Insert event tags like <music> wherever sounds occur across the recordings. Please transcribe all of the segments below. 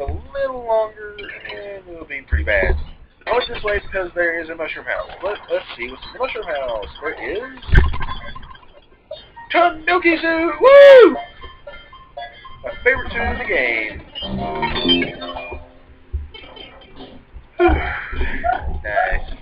a little longer, and it'll be pretty bad. I went this way because there is a mushroom house. Let, let's see what's in the mushroom house. There is... Tanuki suit! Woo! My favorite tune in the game. <sighs> nice.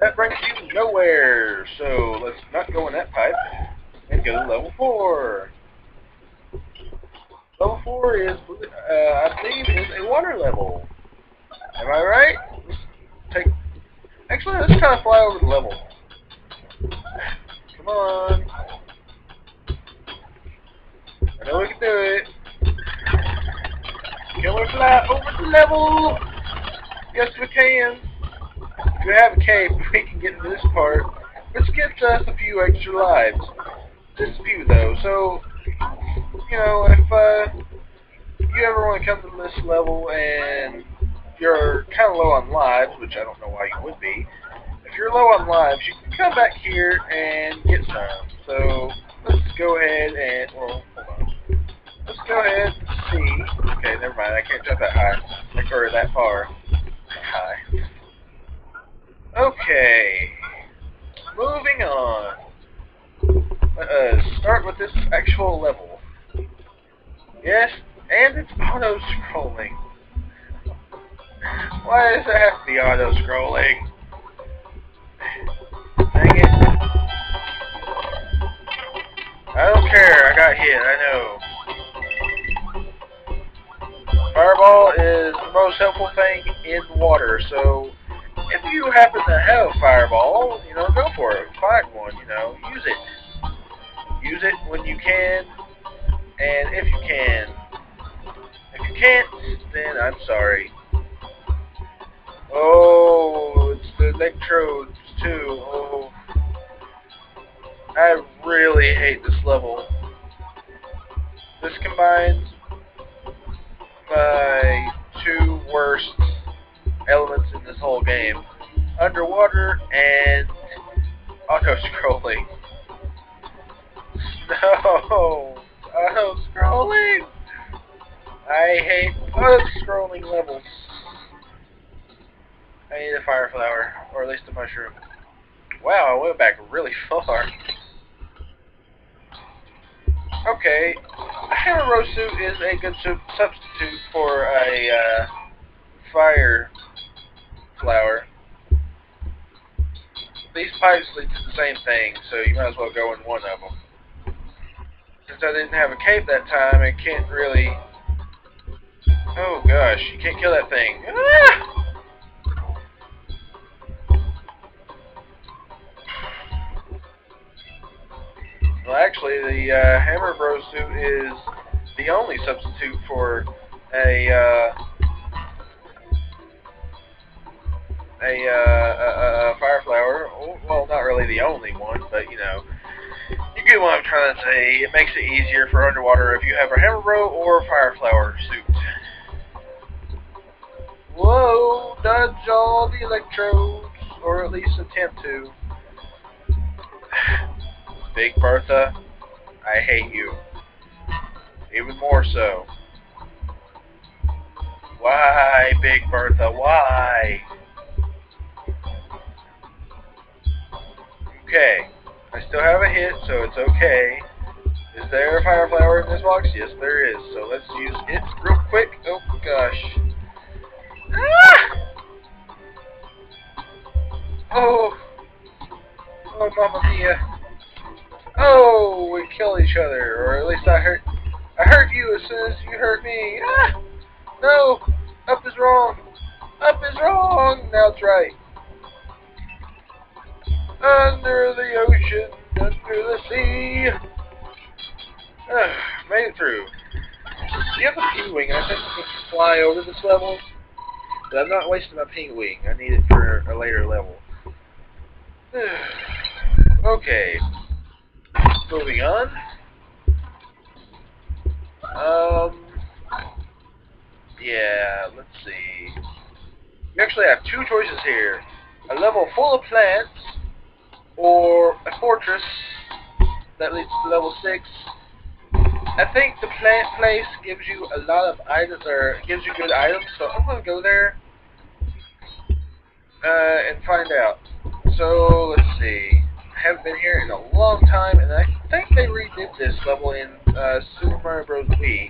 That brings you nowhere, so let's not go in that pipe and go to level 4. Level 4 is, uh, I believe, is a water level. Am I right? Let's take, actually, let's kind of fly over the level. Come on. I know we can do it. Can we fly over the level? Yes, we can. If we have a cape, we can get to this part, which gets us a few extra lives. Just a few, though. So, you know, if uh, you ever want to come to this level and you're kind of low on lives, which I don't know why you would be, if you're low on lives, you can come back here and get some. So, let's go ahead and, well, hold on. Let's go ahead and see. Okay, never mind. I can't jump that high. Or that far. High. Okay. Moving on. Let us start with this actual level. Yes, and it's auto-scrolling. Why does it have to be auto-scrolling? Dang it. I don't care, I got hit, I know. Fireball is the most helpful thing in water, so if you happen to have a fireball, you know, go for it. Find one, you know, use it. Use it when you can, and if you can. If you can't, then I'm sorry. Oh, it's the electrodes too. Oh. I really hate this level. This combines my two worst elements in this whole game. Underwater and auto-scrolling. <laughs> No! Auto-scrolling! I hate auto-scrolling levels. I need a fire flower, or at least a mushroom. Wow, I went back really far. Okay, frog suit is a good su substitute for a uh, fire flower. These pipes lead to the same thing, so you might as well go in one of them. Since I didn't have a cape that time, it can't really... Oh gosh, you can't kill that thing. Ah! Well, actually, the uh, Hammer Bro suit is the only substitute for a uh, a, uh, a, a fire flower. Well, not really the only one, but you know, you get what I'm trying to say. It makes it easier for underwater if you have a Hammer Bro or a fire flower suit. Whoa! Dodge all the electrodes, or at least attempt to. <sighs> Big Bertha, I hate you. Even more so. Why, Big Bertha, why? Okay. I still have a hit, so it's okay. Is there a fire flower in this box? Yes, there is. So let's use it real quick. Oh, gosh. Ah! Oh! Oh, Mamma Mia. Oh, we kill each other, or at least I hurt. I hurt you as soon as you hurt me. Ah! No! Up is wrong. Up is wrong. Now it's right. Under the ocean, under the sea. Ah, made it through. You have a P-Wing, I think you can fly over this level. But I'm not wasting my P-Wing. I need it for a later level. <sighs> okay. Moving on. Um, yeah, let's see. You actually have two choices here. A level full of plants, or a fortress that leads to level 6 I think the plant place gives you a lot of items, or gives you good items, so I'm going to go there uh, and find out. So, let's see. I haven't been here in a long time, and I think they redid this level in uh, Super Mario Bros. Wii.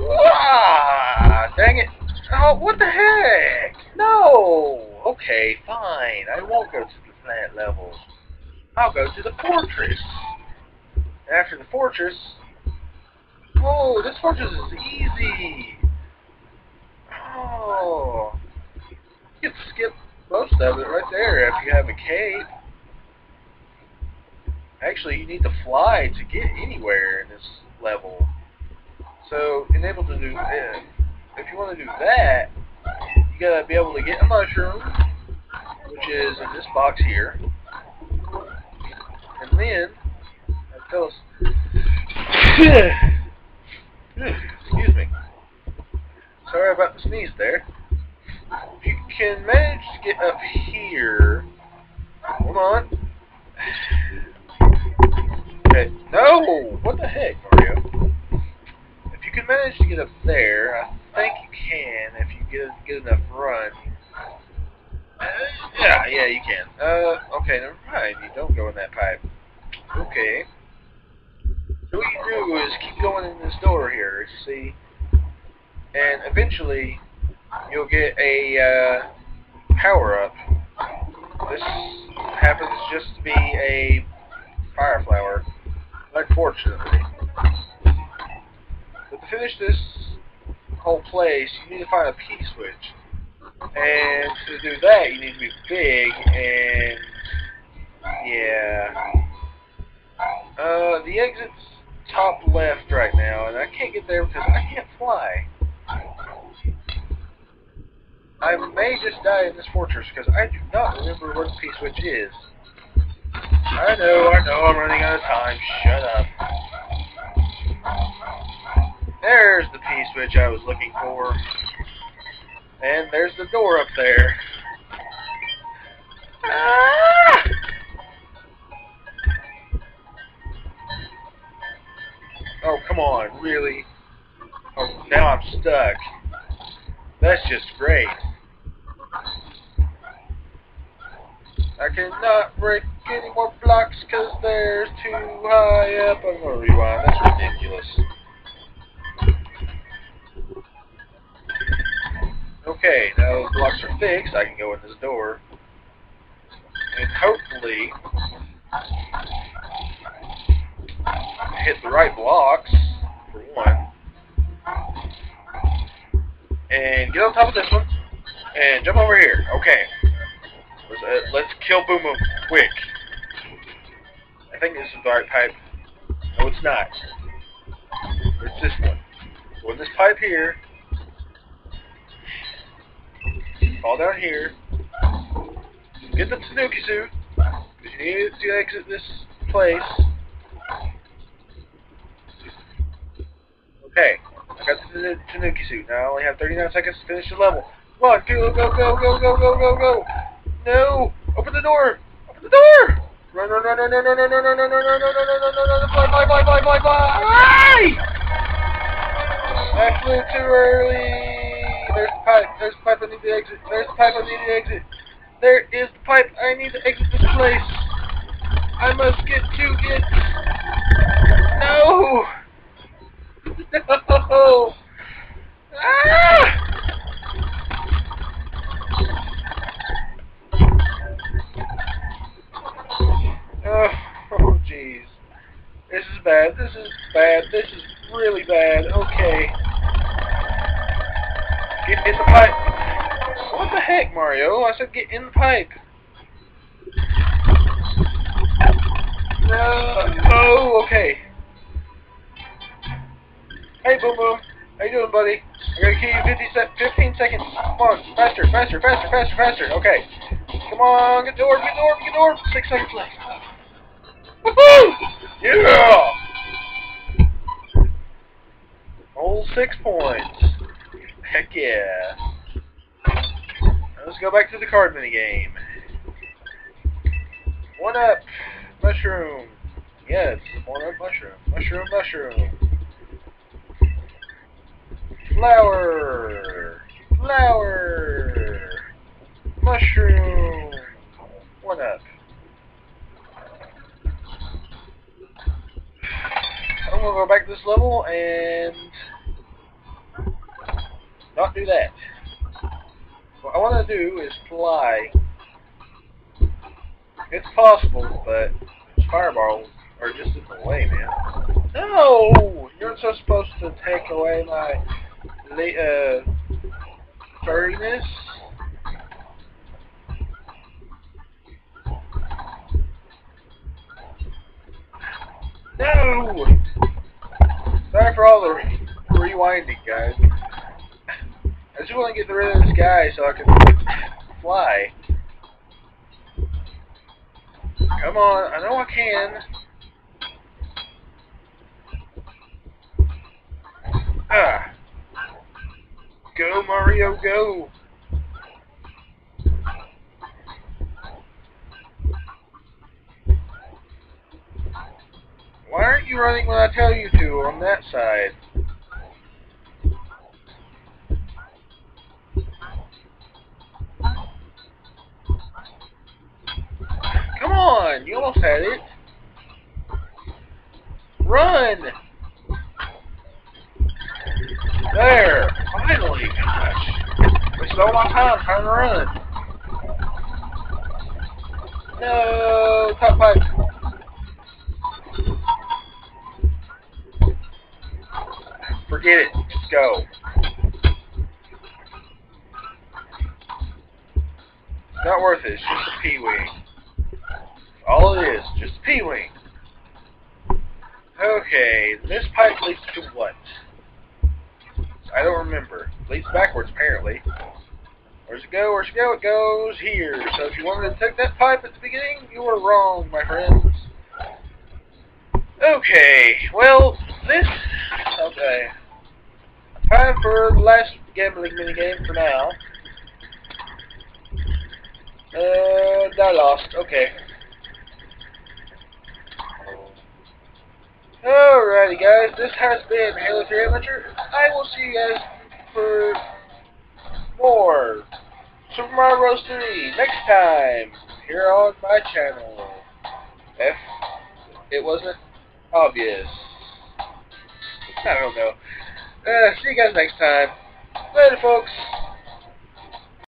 Ah, dang it. Oh, what the heck? No! Okay, fine. I won't go to plant level. I'll go to the fortress. After the fortress... Oh, this fortress is easy! Oh... You can skip most of it right there if you have a cape. Actually, you need to fly to get anywhere in this level. So, in able to do, uh, if you want to do that, you gotta be able to get a mushroom, which is in this box here, and then, tell us, excuse me, sorry about the sneeze there. If you can manage to get up here, hold on. Okay, no! What the heck, Mario? If you can manage to get up there, I think you can if you get get enough run. Uh, yeah, yeah, you can. Uh, okay, never mind. You don't go in that pipe. Okay. So what you do is keep going in this door here, see? And eventually, you'll get a uh, power-up. This happens just to be a fire flower, unfortunately. But to finish this whole place, you need to find a P-switch. And to do that, you need to be big, and yeah. Uh, the exit's top left right now, and I can't get there because I can't fly. I may just die in this fortress because I do not remember where the P-switch is. I know, I know, I'm running out of time. Shut up. There's the P-switch I was looking for. And there's the door up there. Ah! Oh, come on, really? Oh, now I'm stuck. That's just great. I cannot break any more blocks because they're too high up. I'm going to rewind. That's ridiculous. Okay, now the blocks are fixed. I can go in this door. And hopefully hit the right blocks, for one. And get on top of this one. And jump over here. Okay. Let's, uh, let's kill Boom Boom quick. I think this is the right pipe. No, it's not. It's this one. Go in this pipe here. Fall down here. Get the Tanuki suit. You need to exit this place. Okay. I got the Tanuki suit. Now I only have 39 seconds to finish the level. Come on, go, go, go, go, go, go, go, go. No! Open the door! Open the door! Run, run, run, run, run, run, run, run, run, run, run, run, run, run, run, run, run, fly, fly, fly, fly, fly, fly! I flew too early! There's pipe. There's the pipe I need to exit. There's the pipe I need to exit. There is the pipe. I need to exit this place. I must get to it. No! No! <laughs> Ah! Oh, jeez. This is bad. This is bad. This is really bad. Okay. Get in the pipe. What the heck, Mario? I said get in the pipe. No. Oh, okay. Hey, Boom Boom. How you doing, buddy? I gotta give you 50 se 15 seconds. Come on. Faster, faster, faster, faster, faster. Okay. Come on. Get the orb, get the orb, get the orb. Six seconds left. Woohoo! Yeah! Whole six points. Heck yeah. Let's go back to the card mini game. One up. Mushroom. Yes, the monarch mushroom. Mushroom, mushroom. Flower. Flower. Mushroom. One up. I'm gonna go back to this level and not do that. What I want to do is fly. It's possible, but fireballs are just in the way, man. No! You're not supposed to take away my uh, furriness. No! Sorry for all the re rewinding, guys. I just want to get rid of this guy so I can fly. Come on, I know I can. Ah. Go, Mario, go! Why aren't you running when I tell you to on that side? On! You almost had it. Run! There! Finally! Gosh! Wasted all my time trying to run. No! Top pipe! Leads backwards, apparently. Where's it go? Where's it go? It goes here. So if you wanted to take that pipe at the beginning, you were wrong, my friends. Okay, well, this... Okay. Time for the last gambling minigame for now. Uh, I lost. Okay. Alrighty guys, this has been Halo 3 Amateur. I will see you guys for more Super Mario Bros. 3 next time here on my channel. If it wasn't obvious. I don't know. Uh, see you guys next time. Later, folks.